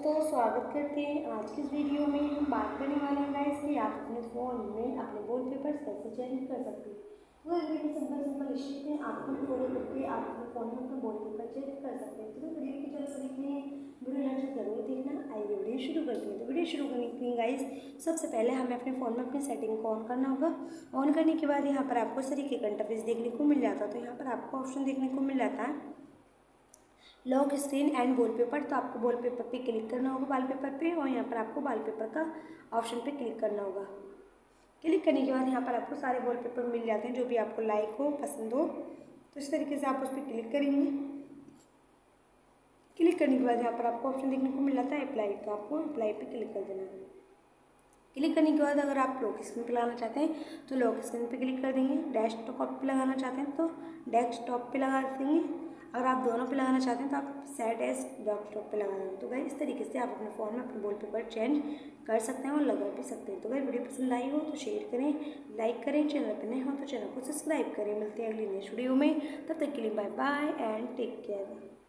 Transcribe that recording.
दोस्तों, स्वागत करते हैं आज की इस वीडियो में। हम बात करने वाले हैं गाइस कि आप अपने फ़ोन में अपने वॉलपेपर कैसे चेंज कर सकते हैं। वो एक वीडियो सिंपल सिंपल स्टेप है आपको फॉलो करके आप अपने फ़ोन में अपना वॉलपेपर चेंज कर सकते हैं। तो वीडियो की चलो देखते हैं वीडियो लास्ट ज़रूर देखना। आइए वीडियो शुरू करते हैं। तो वीडियो शुरू करने के लिए गाइस सबसे पहले हमें अपने फ़ोन में अपनी सेटिंग को ऑन करना होगा। ऑन करने के बाद यहाँ पर आपको इस तरीके का इंटरफेस देखने को मिल जाता है। तो यहाँ पर आपको ऑप्शन देखने को मिल जाता है। Lock screen and wallpaper तो आपको वॉल पेपर पर क्लिक करना होगा वाल पेपर पर और यहाँ पर आपको वॉलपेपर का ऑप्शन पर क्लिक करना होगा। क्लिक करने के बाद यहाँ पर आपको सारे वॉल पेपर मिल जाते हैं, जो भी आपको लाइक हो, पसंद हो तो इस तरीके से आप उस पर क्लिक करेंगे। क्लिक करने के बाद यहाँ पर आपको ऑप्शन देखने को मिल जाता है अप्लाई तो आपको अप्लाई पे क्लिक कर देना है। क्लिक करने के बाद अगर आप लॉक स्क्रीन पे लगाना चाहते हैं तो लॉक स्क्रीन पे क्लिक कर देंगे। डेस्कटॉप पे लगाना चाहते हैं तो डेस्कटॉप पे लगा देंगे। अगर आप दोनों पे लगाना चाहते हैं तो आप सेट एस डॉक्टर पर लगा तो भाई इस तरीके से आप अपने फ़ोन में अपने वॉलपेपर चेंज कर सकते हैं और लगा भी सकते हैं। तो भाई वीडियो पसंद आई हो तो शेयर करें लाइक करें चैनल पर नए हो तो चैनल को सब्सक्राइब करें। मिलते हैं अगली नेक्स्ट वीडियो में। तब तक के लिए bye bye and take care